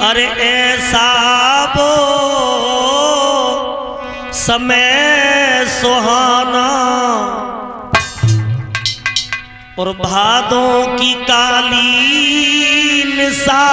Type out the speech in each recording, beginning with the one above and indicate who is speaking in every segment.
Speaker 1: अरे ऐसा वो समय सुहाना। और भादों की काली निशा,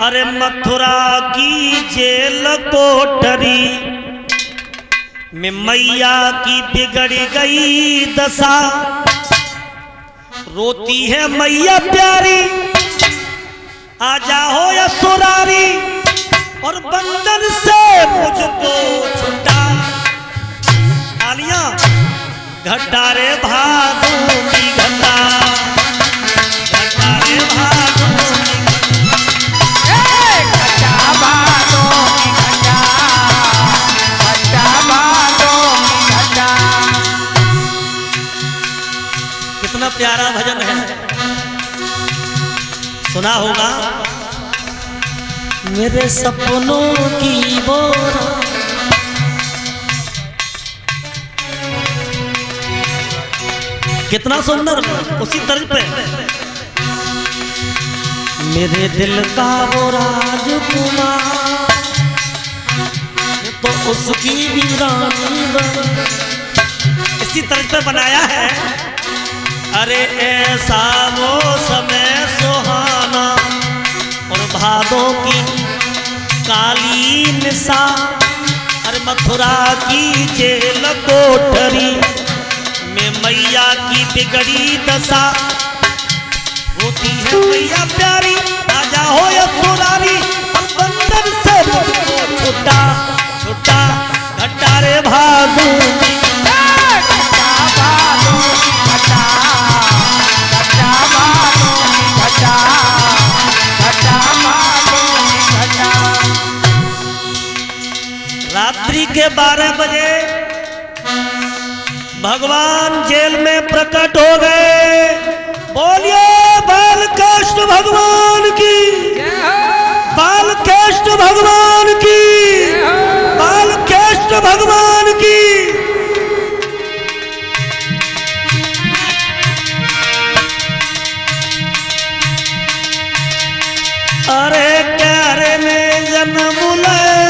Speaker 1: अरे मथुरा की जेल कोठरी में मैया की बिगड़ गई दशा। रोती है मैया प्यारी आ जाओ या सुरारी और बंधन से मुझको छुटा। आलिया घटा रे घटा कितना प्यारा भजन है। सुना होगा मेरे सपनों की बोरा कितना सुंदर, उसी तर्ज पे। मेरे दिल का वो राजकुमार तो उसकी भी रानी इसी तरह पे बनाया है। अरे ऐसा मथुरा की जेल कोठरी में मैया की बिगड़ी दशा। होती है मैया प्यारी, राजा हो या सुरारी बंदर से छोटा, छुटा घटा भादू रात्रि के बारह बजे भगवान जेल में प्रकट हो गए। बोलिए बाल बालकृष्ण भगवान की। बाल बालकृष्ण भगवान की। बाल बालकृष्ण भगवान की। अरे प्यारे में जन्म ले।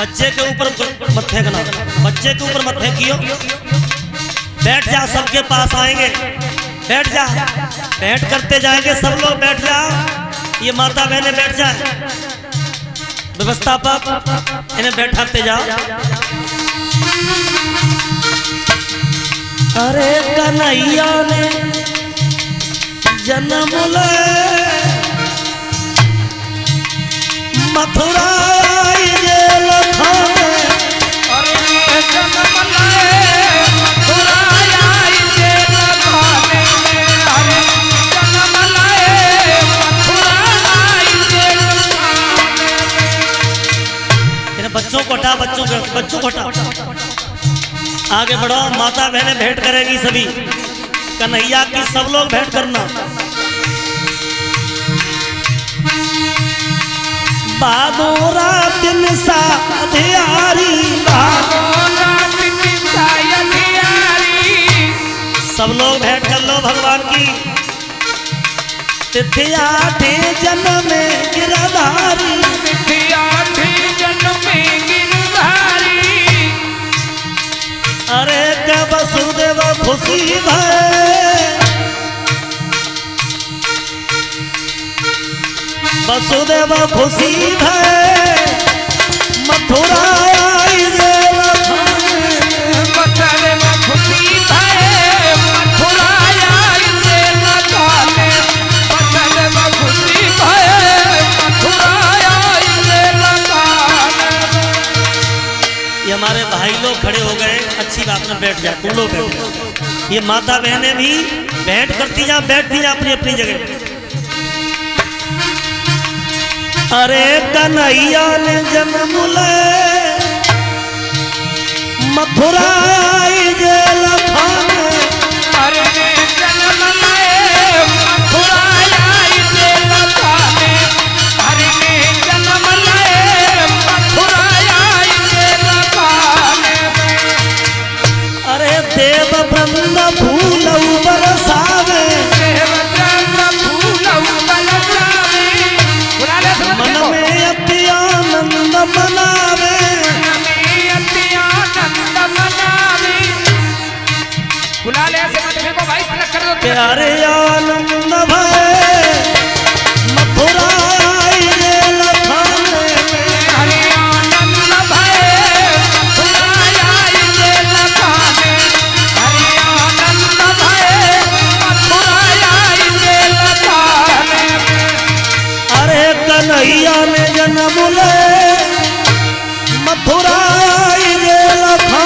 Speaker 1: बच्चे के ऊपर मत फेंकना बच्चे के ऊपर मत फेंकियो बैठ जा, सबके पास आएँगे। बैठ जा। बैठ करते जाएँगे सब लोग, बैठ जाओ ये माता बहने बैठ जाए व्यवस्थापक, इन्हें बैठाते जाओ। अरे कन्हैया ने जन्म ले। मथुरा बच्चों को आगे बढ़ो माता बहनें भेंट करेगी सभी। कन्हैया की सब लोग भेंट करना। बादोरा दिन सा सब लोग भेंट कर लो भगवान की। तिथिया जन्म में गिरधारी अरे खुशी वसुदेव खुशी भय
Speaker 2: लोग खड़े हो गए। अच्छी बात में बैठ जाए तुम लोग ये माता बहनें भी बैठ करती जा, बैठती जा अपनी अपनी जगह। अरे कन्हैया ने जन्म ले मथुरा देव बंद फूल बरसावे मन में अति आनंद मनावे। प्यारे आनंद कन्हैया में
Speaker 1: जन्म ले मथुरा
Speaker 2: ये लखा